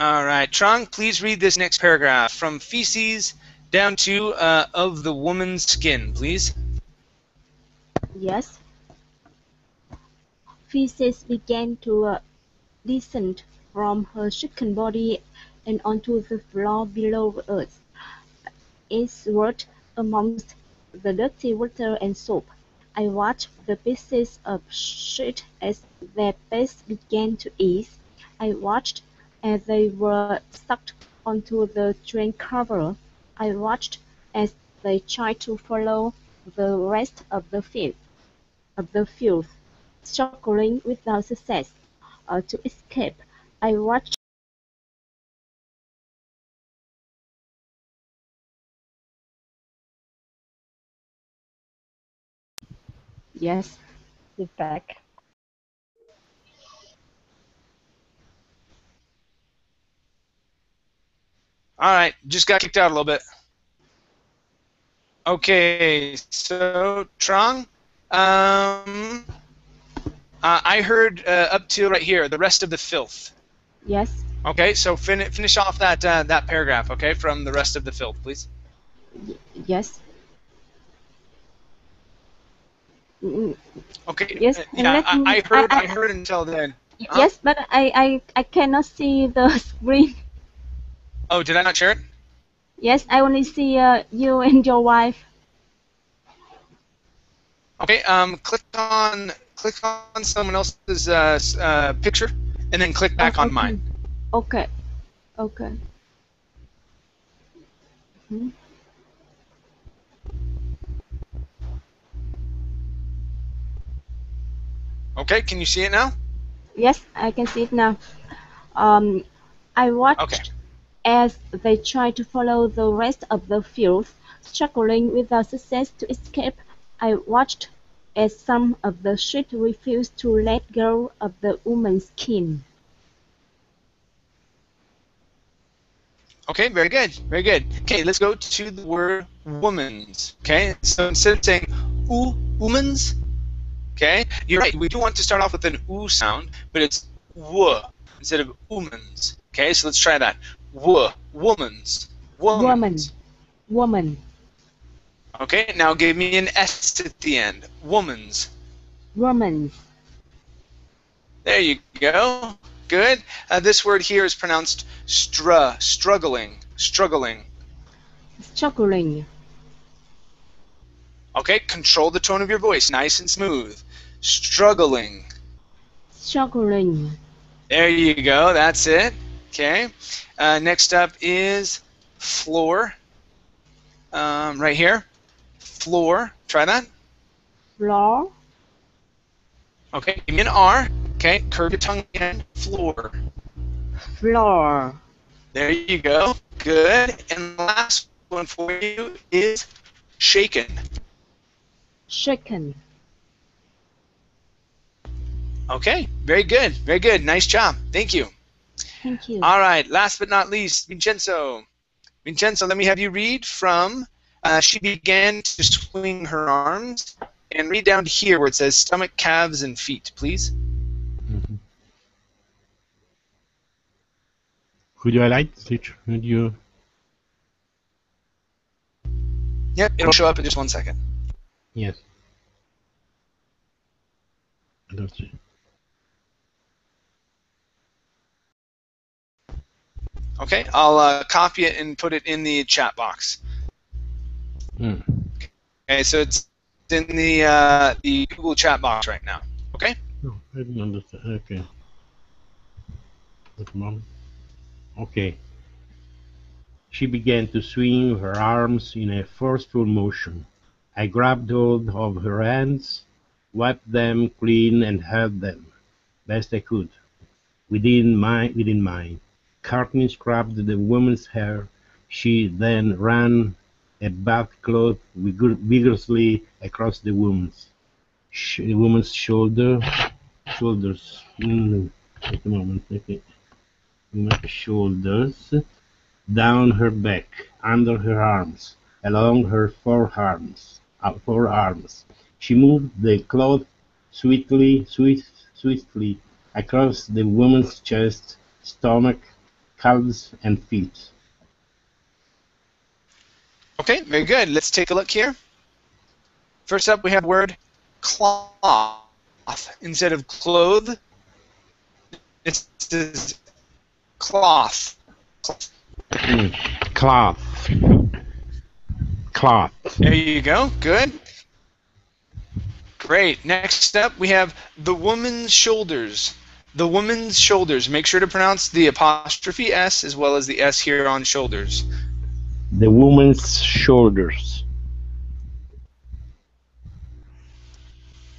All right, Trang, please read this next paragraph from feces down to uh, of the woman's skin, please. Yes. Feces began to uh, descend from her shaken body and onto the floor below us. Eastward amongst the dirty water and soap. I watched the pieces of shit as their base began to ease. I watched as they were sucked onto the drain cover. I watched as they tried to follow the rest of the filth, of the filth, struggling without success uh, to escape. I watched Yes. He's back. All right, just got kicked out a little bit. Okay, so Trong, um, uh, I heard uh, up to right here, the rest of the filth. Yes. Okay, so fin- finish off that uh, that paragraph, okay, from the rest of the filth, please. Yes. Mm, Okay. Yes, uh, yeah, I, I heard I- I, heard until then. Huh? Yes, but I, I, I cannot see the screen. Oh, did I not share it? Yes, I only see uh, you and your wife. Okay. Um, click on click on someone else's uh, uh, picture, and then click back Oh, on mine. Okay. Okay. Hmm. Okay. Can you see it now? Yes, I can see it now. Um, I watched Okay. As they tried to follow the rest of the field, struggling without success to escape. I watched as some of the sheep refused to let go of the woman's skin. Okay, very good, very good. Okay, let's go to the word woman's. Okay, so instead of saying oo, woman's, okay, you're right. We do want to start off with an oo sound, but it's w instead of woman's. Okay, so let's try that. W, woman's, Woman, woman's. woman, Okay, now give me an S at the end. Woman's. woman's, There you go. Good. Uh, this word here is pronounced stra, struggling, struggling. struggling, Okay, control the tone of your voice, nice and smooth. Struggling. struggling, There you go. That's it. Okay. Uh, next up is floor. Um, right here. Floor. Try that. floor, Okay. Give me an R. Okay. Curve your tongue again. Floor. floor, There you go. Good. And the last one for you is shaken. shaken, Okay. Very good. Very good. Nice job. Thank you. Thank you. All right. Last but not least, Vincenzo. Vincenzo, let me have you read from uh, She began to swing her arms and read down to here where it says stomach, calves, and feet, please. Mhm. Could you highlight? Which would you? Yep, it'll show up in just one second. Yes. I don't see. Okay, I'll uh, copy it and put it in the chat box. Hmm. Okay, so it's in the uh, the Google chat box right now. Okay. No, I didn't understand. Okay. The moment. Okay. She began to swing her arms in a forceful motion. I grabbed hold of her hands, wiped them clean, and held them best I could. Within my within mine, Courtney scrubbed the woman's hair. She then ran a bathcloth vigor- vigorously across the woman's the woman's shoulder shoulders. Mm, wait a moment. Okay. Shoulders, down her back, under her arms, along her forearms. Uh, forearms. She moved the cloth swiftly, swift, swiftly across the woman's chest, stomach, calves, and feet. Okay, very good. Let's take a look here. First up, we have the word cloth instead of clothe. It's it's cloth. Mm. Cloth. Cloth. There you go. Good. Great. Next up, we have the woman's shoulders. The woman's shoulders. Make sure to pronounce the apostrophe S as well as the S here on shoulders. The woman's shoulders.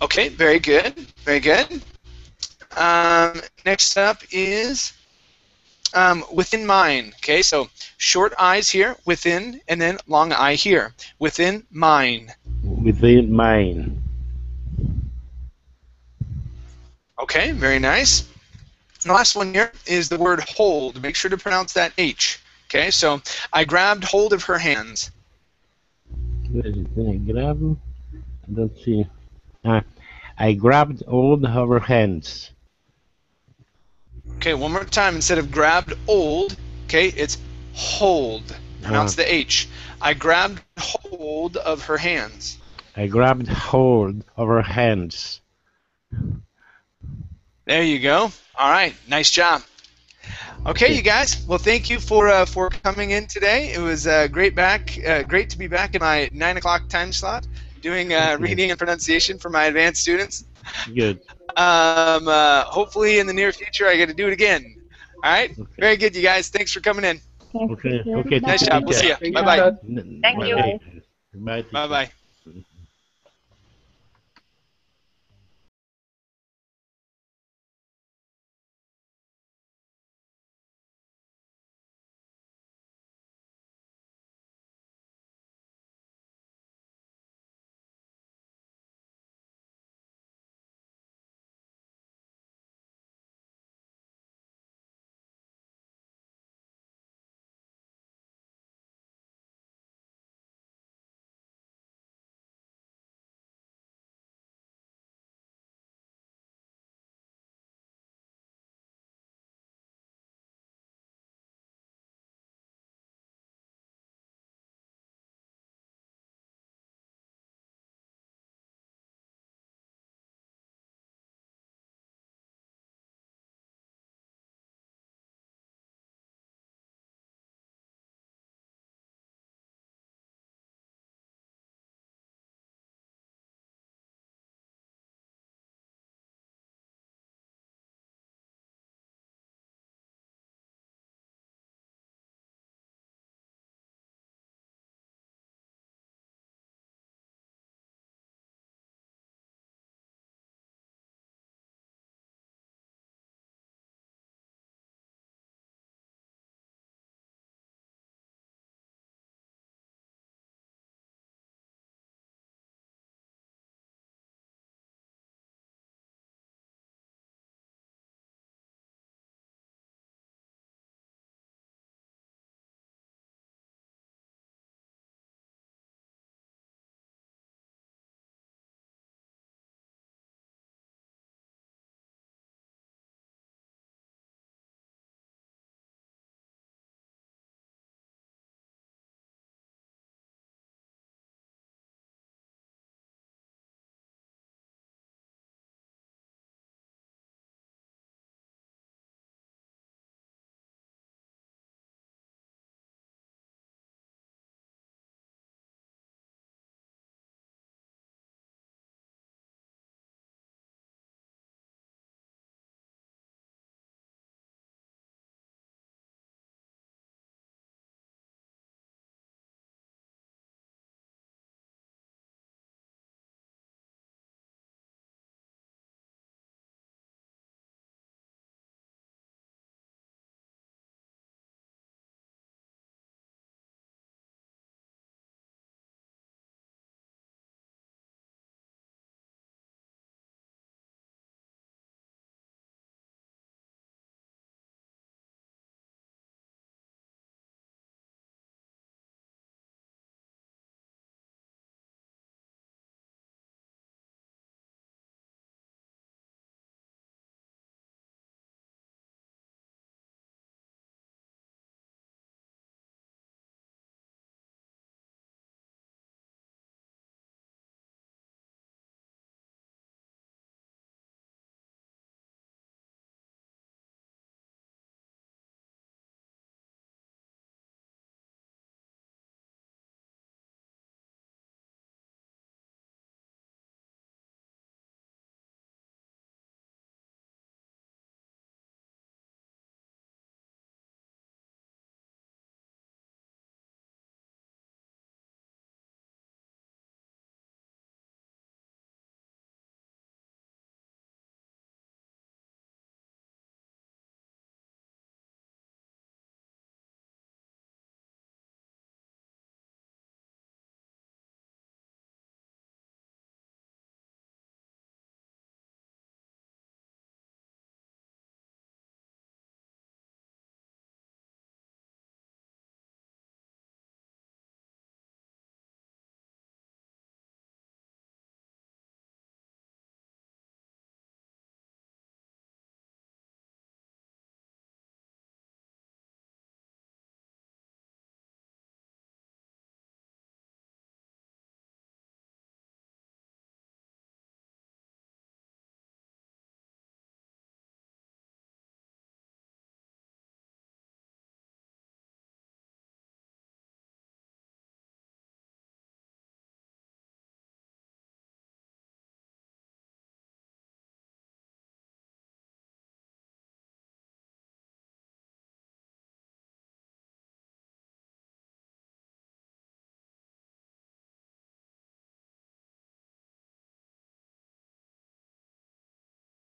Okay, very good. Very good. Um, next up is um, within mine. Okay, so short eyes here, within, and then long eye here. Within mine. Within mine. Okay, very nice. The last one here is the word hold. Make sure to pronounce that H. Okay, so I grabbed hold of her hands. Where is it? I grab. I don't see. Ah, I grabbed hold of her hands. Okay, one more time. Instead of grabbed old, okay, it's hold. Pronounce Ah. the H. I grabbed hold of her hands. I grabbed hold of her hands. There you go. All right, nice job. Okay, you guys. Well, thank you for uh, for coming in today. It was uh, great back, uh, great to be back in my nine o'clock time slot, doing uh, reading and pronunciation for my advanced students. Good. Um, uh, hopefully, in the near future, I get to do it again. All right. Very good, you guys. Thanks for coming in. Okay. Okay. Nice job. We'll see you. Bye bye. Thank you. Bye. Bye bye.